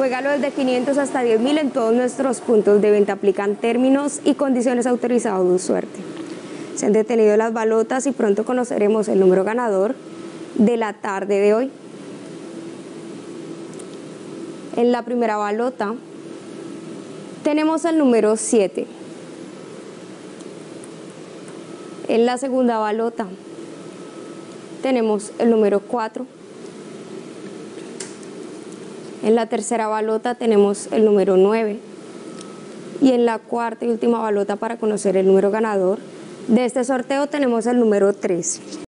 Juégalo desde 500 hasta 10.000 en todos nuestros puntos de venta. Aplican términos y condiciones autorizados de suerte. Se han detenido las balotas y pronto conoceremos el número ganador de la tarde de hoy. En la primera balota tenemos el número 7. En la segunda balota tenemos el número 4. En la tercera balota tenemos el número 9. Y en la cuarta y última balota para conocer el número ganador de este sorteo tenemos el número 3.